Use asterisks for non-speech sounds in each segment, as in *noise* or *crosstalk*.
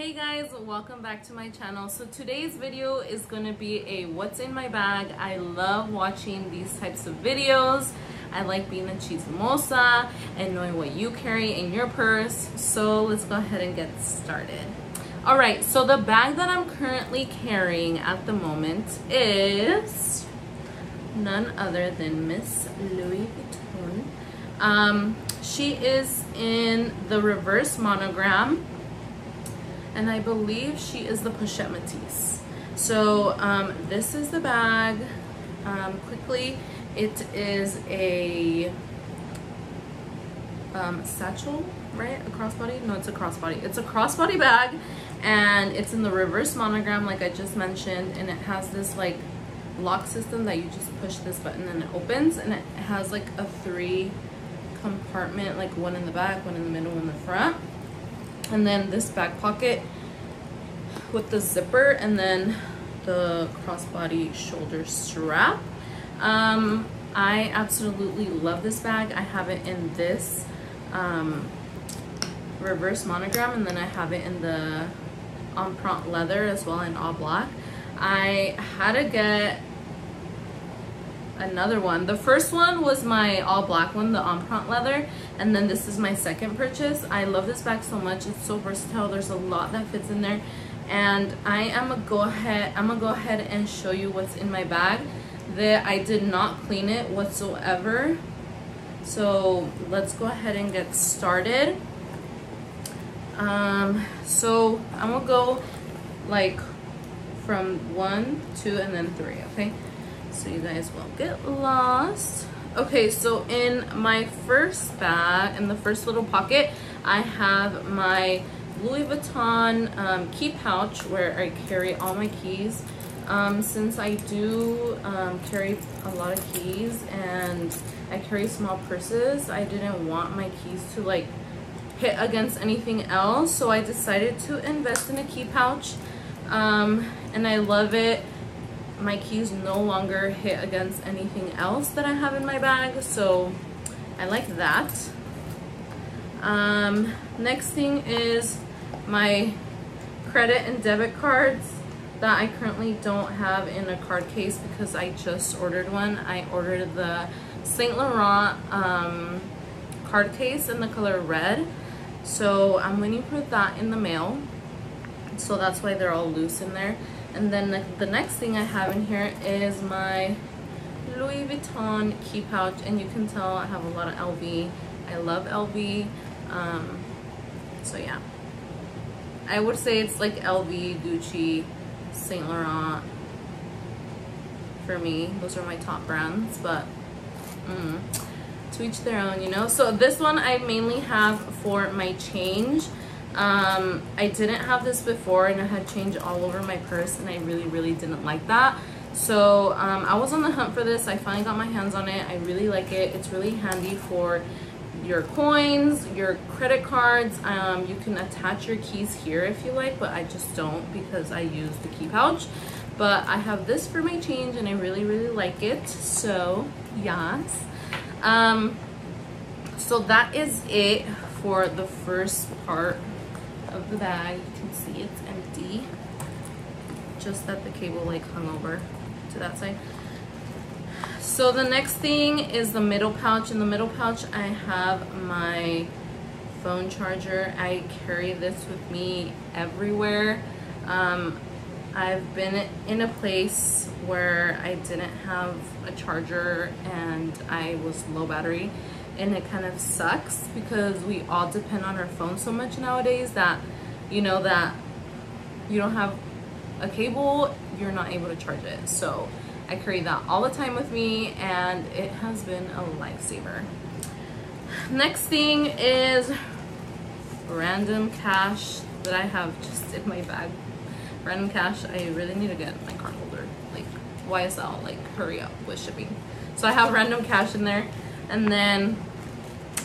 Hey guys, welcome back to my channel. So today's video is to be a what's in my bag. I love watching these types of videos. I like being a chismosa and knowing what you carry in your purse. So let's go ahead and get started. All right, so the bag that I'm currently carrying at the moment is none other than Miss Louis Vuitton. Um, she is in the reverse monogram and I believe she is the Pochette Métis. So um, this is the bag. Um, quickly, it is a um, satchel, right? A crossbody? No, it's a crossbody. It's a crossbody bag and it's in the reverse monogram like I just mentioned and it has this like lock system that you just push this button and it opens and it has like a three compartment like one in the back, one in the middle, one in the front and then this back pocket with the zipper and then the crossbody shoulder strap. Um, I absolutely love this bag. I have it in this um, reverse monogram and then I have it in the empreinte leather as well in all black. I had to get another one. The first one was my all black one, the empreinte leather, and then this is my second purchase. I love this bag so much. It's so versatile. There's a lot that fits in there. And I am gonna go ahead, I'm gonna go ahead and show you what's in my bag. That I did not clean it whatsoever. So let's go ahead and get started. Um, so I'm gonna go like from one, two, and then three, okay? So you guys won't get lost. Okay, so in my first bag, in the first little pocket, I have my Louis Vuitton um, key pouch where I carry all my keys. Um, since I do um, carry a lot of keys and I carry small purses, I didn't want my keys to like hit against anything else. So I decided to invest in a key pouch um, and I love it my keys no longer hit against anything else that I have in my bag so I like that. Um, next thing is my credit and debit cards that I currently don't have in a card case because I just ordered one. I ordered the Saint Laurent um, card case in the color red. So I'm waiting for that in the mail. So that's why they're all loose in there and then the, next thing I have in here is my Louis Vuitton key pouch and you can tell I have a lot of LV. I love LV. Um, so yeah. I would say it's like LV, Gucci, Saint Laurent for me. Those are my top brands, but mm, to each their own, you know? So this one I mainly have for my change. Um, I didn't have this before and I had change all over my purse and I really, really didn't like that. So um, I was on the hunt for this. I finally got my hands on it. I really like it. It's really handy for your coins, your credit cards. Um, you can attach your keys here if you like, but I just don't because I use the key pouch. But I have this for my change and I really, really like it. So yes. Um, so that is it for the first part of the bag. You can see it's empty. Just that the cable like hung over to that side. So the next thing is the middle pouch. In the middle pouch, I have my phone charger. I carry this with me everywhere. Um, I've been in a place where I didn't have a charger and I was low battery and it kind of sucks because we all depend on our phone so much nowadays that you know that you don't have a cable you're not able to charge it. So I carry that all the time with me and it has been a lifesaver. Next thing is random cash that I have just in my bag. Random cash I really need to get my card holder like YSL like hurry up with shipping. So I have random cash in there and then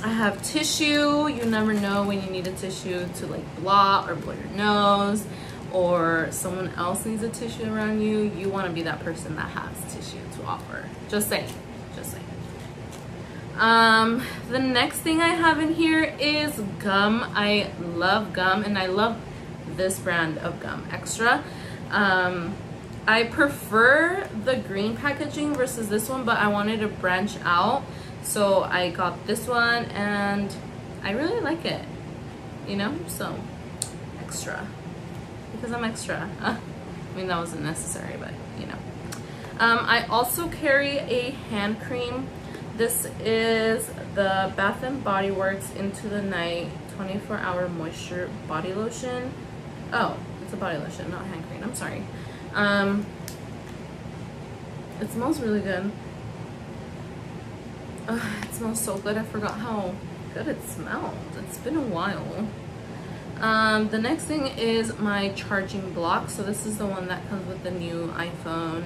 I have tissue. You never know when you need a tissue to like blot or blow your nose or someone else needs a tissue around you. You want to be that person that has tissue to offer. Just saying. Just saying. Um, the next thing I have in here is gum. I love gum and I love this brand of gum, Extra. Um, I prefer the green packaging versus this one, but I wanted to branch out. So I got this one and I really like it, you know? So, extra. Because I'm extra. *laughs* I mean, that wasn't necessary, but you know. Um, I also carry a hand cream. This is the Bath & Body Works Into the Night 24 Hour Moisture Body Lotion. Oh, it's a body lotion, not hand cream. I'm sorry. Um, it smells really good. It smells so good. I forgot how good it smelled. It's been a while. Um, the next thing is my charging block. So this is the one that comes with the new iPhone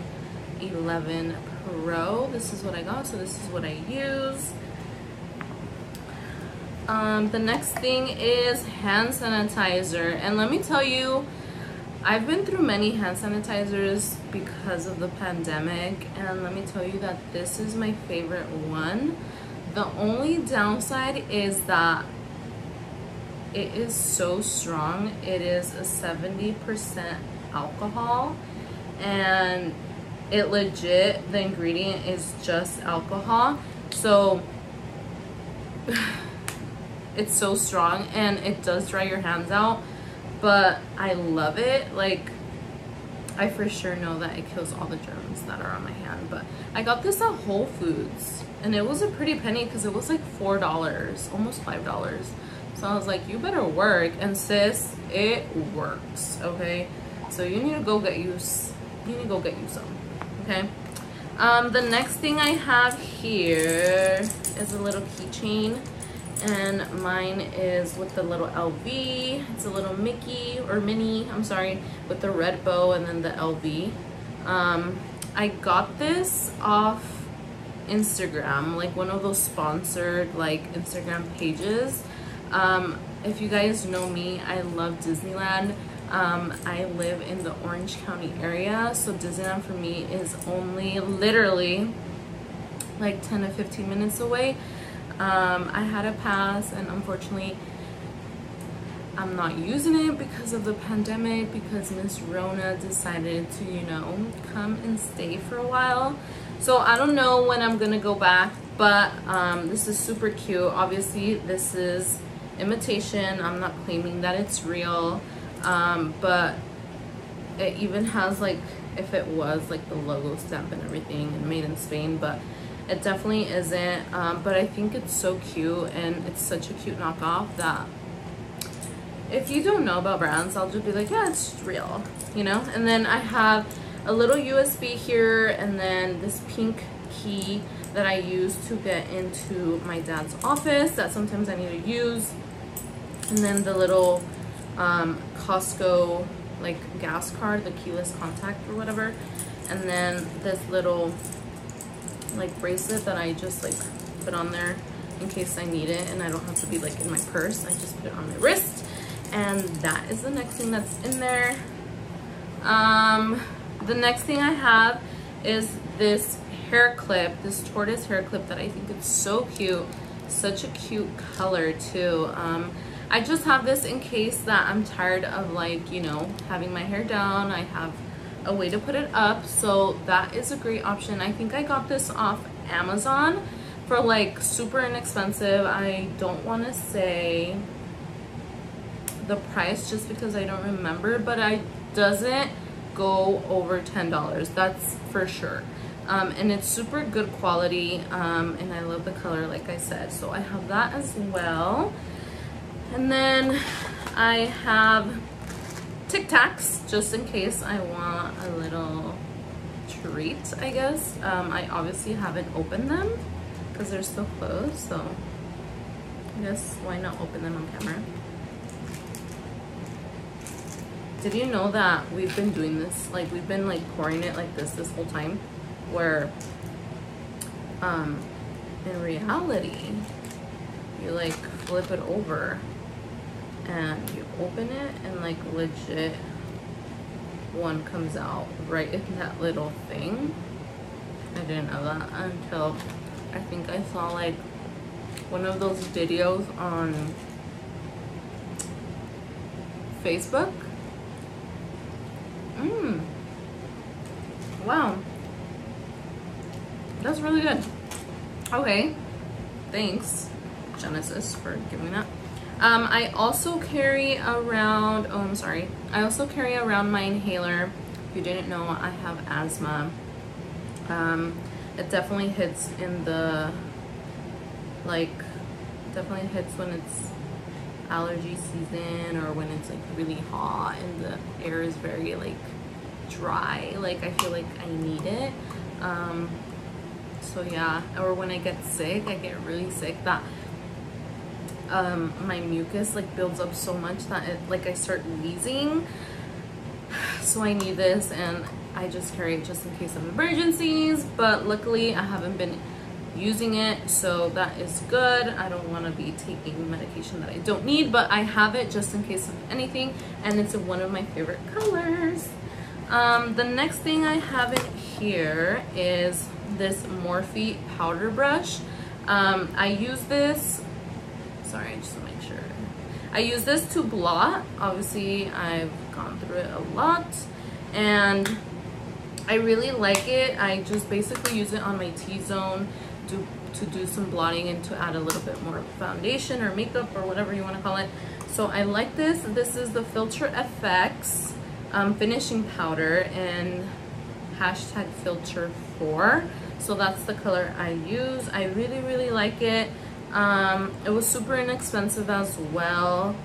11 Pro. This is what I got. So this is what I use. Um, the next thing is hand sanitizer. And let me tell you, I've been through many hand sanitizers because of the pandemic and let me tell you that this is my favorite one. The only downside is that it is so strong. It is a 70% alcohol and it legit, the ingredient is just alcohol. So *sighs* it's so strong and it does dry your hands out but I love it. Like, I for sure know that it kills all the germs that are on my hand. But I got this at Whole Foods and it was a pretty penny because it was like $4, almost $5. So I was like, you better work. And sis, it works, okay? So you need to go get you, you need to go get you some, okay? Um, the next thing I have here is a little keychain and mine is with the little LV. It's a little Mickey or Minnie, I'm sorry, with the red bow and then the LV. Um, I got this off Instagram, like one of those sponsored like Instagram pages. Um, if you guys know me, I love Disneyland. Um, I live in the Orange County area, so Disneyland for me is only literally like 10 to 15 minutes away. Um, I had a pass and unfortunately I'm not using it because of the pandemic because Miss Rona decided to, you know, come and stay for a while. So I don't know when I'm gonna go back, but um, this is super cute. Obviously, this is imitation. I'm not claiming that it's real, um, but it even has like, if it was like the logo stamp and everything and made in Spain, but it definitely isn't, um, but I think it's so cute and it's such a cute knockoff that if you don't know about brands, I'll just be like, yeah, it's real, you know? And then I have a little USB here and then this pink key that I use to get into my dad's office that sometimes I need to use. And then the little um, Costco like gas card, the keyless contact or whatever. And then this little like bracelet that I just like put on there in case I need it and I don't have to be like in my purse. I just put it on my wrist and that is the next thing that's in there. Um, the next thing I have is this hair clip, this tortoise hair clip that I think is so cute. Such a cute color too. Um, I just have this in case that I'm tired of like, you know, having my hair down. I have a way to put it up. So that is a great option. I think i got this off amazon for like super inexpensive. I don't want to say the price just because i don't remember but i doesn't go over ten dollars that's for sure. Um, and it's super good quality um, and i love the color like i said. So i have that as well. And then i have Tic Tacs, just in case I want a little treat, I guess. Um, I obviously haven't opened them because they're still closed, so I guess why not open them on camera? Did you know that we've been doing this, like we've been like pouring it like this this whole time, where um, in reality, you like flip it over and you open it and like legit one comes out right in that little thing. I didn't know that until I think I saw like one of those videos on Facebook Mmm. Wow. That's really good. Okay. Thanks, Genesis, for giving that. Um, I also carry around, oh, I'm sorry. I also carry around my inhaler. If you didn't know, I have asthma. Um, it definitely hits in the, like, definitely hits when it's allergy season or when it's like really hot and the air is very like dry like I feel like I need it um so yeah or when I get sick I get really sick that um my mucus like builds up so much that it like I start wheezing. *sighs* So I need this and I just carry it just in case of emergencies but luckily I haven't been using it so that is good. I don't want to be taking medication that i don't need but i have it just in case of anything and it's one of my favorite colors. Um, the next thing i have in here is this morphe powder brush. Um, i use this sorry I just want to make sure i use this to blot obviously i've gone through it a lot and I really like it. I just basically use it on my T-zone do to do some blotting and to add a little bit more foundation or makeup or whatever you want to call it. So I like this. This is the Filter FX um, finishing powder and hashtag filter 4. So that's the color I use. I really, really like it. Um, it was super inexpensive as well.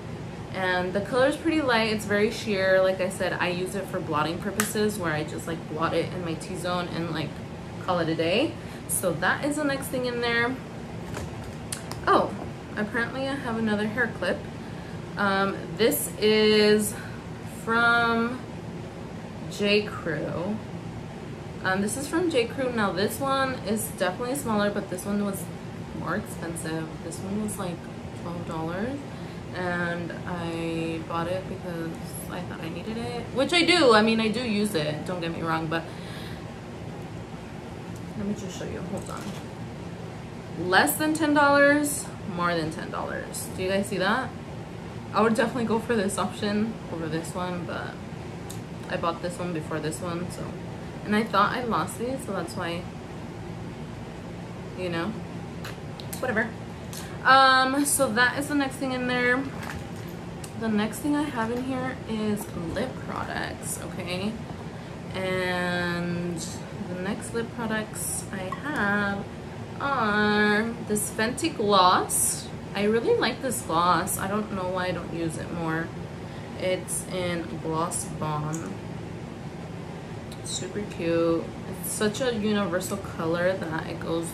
And the color is pretty light. It's very sheer. Like I said, I use it for blotting purposes where I just like blot it in my T-zone and like call it a day. So that is the next thing in there. Oh, apparently I have another hair clip. Um, this is from J. Crew. Um, this is from J. Crew. Now this one is definitely smaller, but this one was more expensive. This one was like $12 and I bought it because I thought I needed it, which I do. I mean, I do use it, don't get me wrong, but let me just show you. Hold on. Less than ten dollars more than ten dollars. Do you guys see that? I would definitely go for this option over this one but I bought this one before this one so. And I thought I lost these so that's why you know whatever um so that is the next thing in there the next thing I have in here is lip products okay and the next lip products I have are this Fenty Gloss. I really like this gloss. I don't know why I don't use it more. It's in Gloss Bomb. Super cute. It's such a universal color that it goes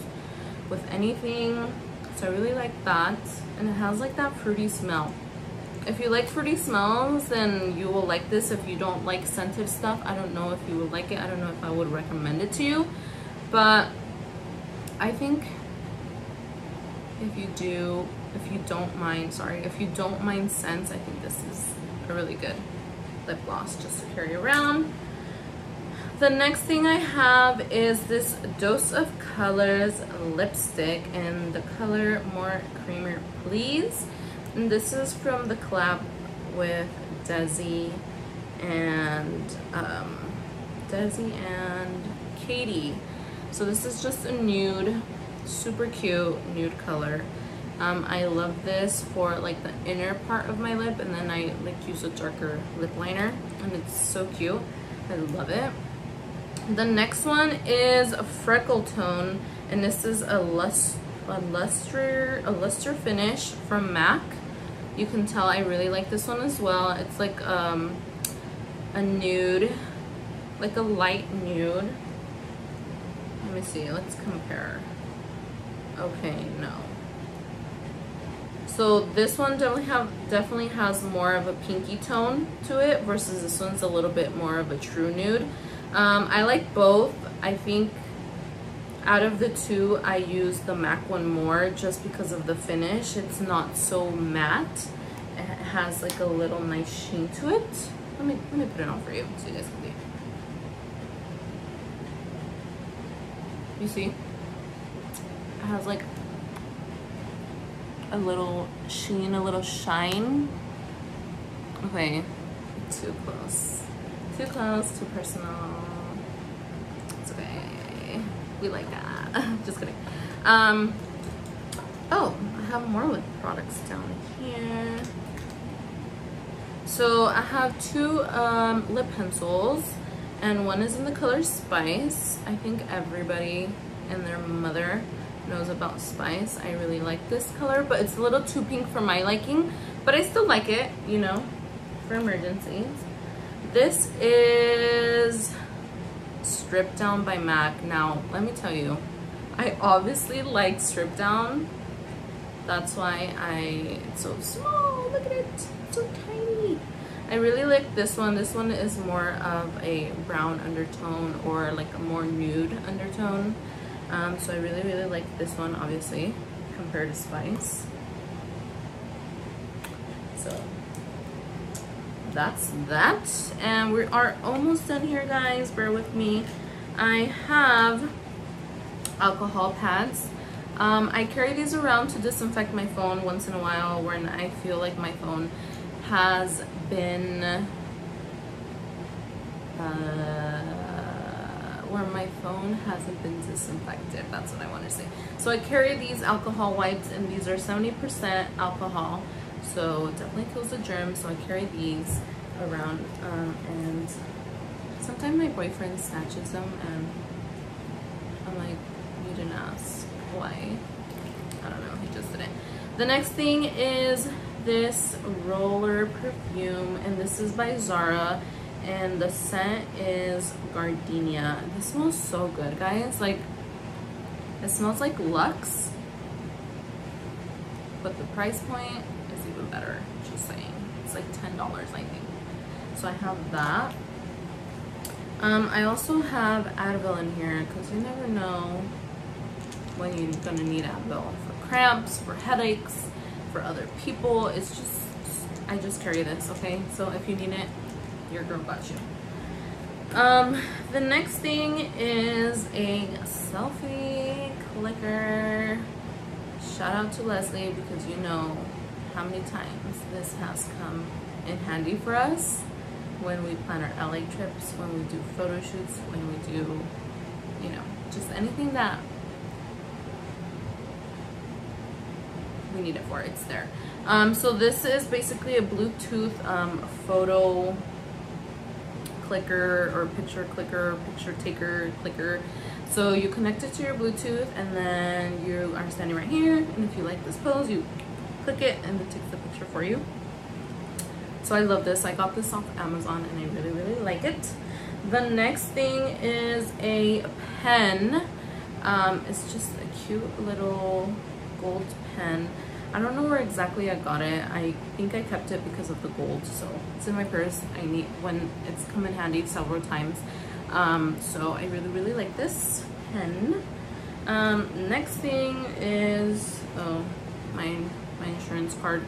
with anything. So I really like that. And it has like that fruity smell. If you like fruity smells then you will like this. If you don't like scented stuff i don't know if you would like it. I don't know if i would recommend it to you. But i think if you do if you don't mind sorry if you don't mind scents i think this is a really good lip gloss just to carry around the next thing I have is this Dose of Colors lipstick in the color More Creamer Please. And this is from the collab with Desi and um, Desi and Katie. So this is just a nude, super cute nude color. Um, I love this for like the inner part of my lip and then I like use a darker lip liner and it's so cute. I love it. The next one is a Freckletone and this is a lust a luster a luster finish from MAC you can tell I really like this one as well. It's like um, a nude, like a light nude. Let me see, let's compare. Okay, no. So this one definitely have definitely has more of a pinky tone to it versus this one's a little bit more of a true nude. Um, I like both. I think out of the two, I use the MAC one more just because of the finish. It's not so matte. It has like a little nice sheen to it. Let me, let me put it on for you so you guys can see. You see? It has like a little sheen, a little shine. Okay, too close. Too close, too personal. It's okay. We like that. *laughs* Just kidding. Um, oh, I have more lip products down here. So I have two um, lip pencils and one is in the color Spice. I think everybody and their mother knows about Spice. I really like this color, but it's a little too pink for my liking, but I still like it, you know, for emergencies. This is Stripdown by MAC. Now, let me tell you, I obviously like Stripdown. That's why I, it's so small, look at it, so tiny. I really like this one. This one is more of a brown undertone or like a more nude undertone. Um, so I really, really like this one, obviously, compared to Spice. So that's that. And we are almost done here, guys. Bear with me. I have alcohol pads. Um, I carry these around to disinfect my phone once in a while when I feel like my phone has been uh, where my phone hasn't been disinfected. That's what I want to say. So I carry these alcohol wipes and these are 70% alcohol. So it definitely kills the germs. So I carry these around um, and sometimes my boyfriend snatches them and I'm like, you didn't ask. Why? I don't know. He just didn't. The next thing is this roller perfume and this is by Zara and the scent is gardenia this smells so good guys like it smells like Lux but the price point better just saying it's like ten dollars I think. So I have that. Um, I also have Advil in here because you never know when you're gonna need Advil for cramps for headaches for other people. It's just I just carry this okay? So if you need it your girl got you. Um, the next thing is a selfie clicker. Shout out to Leslie because you know how many times this has come in handy for us when we plan our LA trips, when we do photo shoots, when we do, you know, just anything that we need it for, it's there. Um, so this is basically a Bluetooth um, photo clicker or picture clicker, picture taker clicker. So you connect it to your Bluetooth and then you are standing right here. And if you like this pose, you click it and it takes the picture for you. So I love this. I got this off Amazon and I really, really like it. The next thing is a pen. Um, it's just a cute little gold pen. I don't know where exactly I got it. I think I kept it because of the gold. So it's in my purse. I need when it's come in handy several times. Um, so I really, really like this pen. Um, next thing is, oh, my, my insurance card.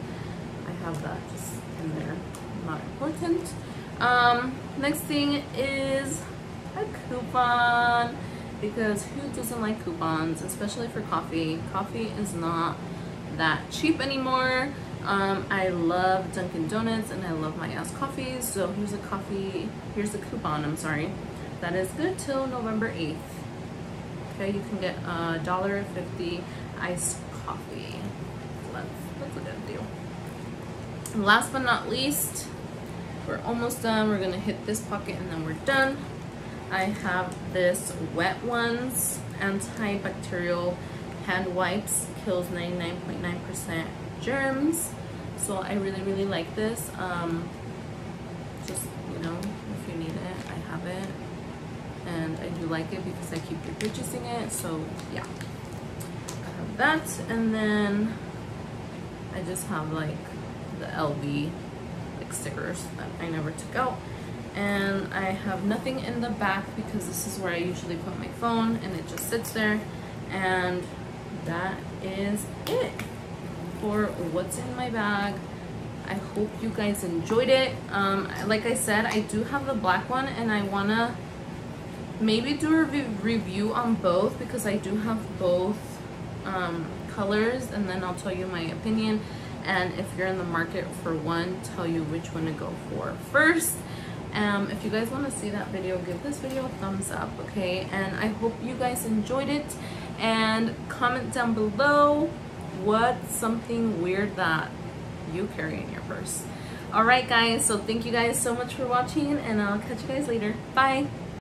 I have that just in there. Not important. Um, next thing is a coupon because who doesn't like coupons, especially for coffee? Coffee is not that cheap anymore. Um, I love Dunkin' Donuts and I love my ass coffees. So here's a coffee, here's a coupon, I'm sorry. That is good till November 8th. Okay, you can get a dollar fifty iced coffee. That's, that's a good deal. And last but not least, we're almost done. We're gonna hit this pocket and then we're done. I have this Wet Ones antibacterial hand wipes kills 99.9% germs so I really really like this um, just you know if you need it I have it and I do like it because I keep repurchasing it so yeah I have that and then I just have like LV like stickers that I never took out. And I have nothing in the back because this is where I usually put my phone and it just sits there. And that is it for what's in my bag. I hope you guys enjoyed it. Um, like I said I do have the black one and I wanna maybe do a re review on both because I do have both um, colors and then I'll tell you my opinion and if you're in the market for one tell you which one to go for first Um, if you guys want to see that video, give this video a thumbs up, okay? And I hope you guys enjoyed it. And comment down below what's something weird that you carry in your purse. Alright guys, so thank you guys so much for watching and I'll catch you guys later. Bye!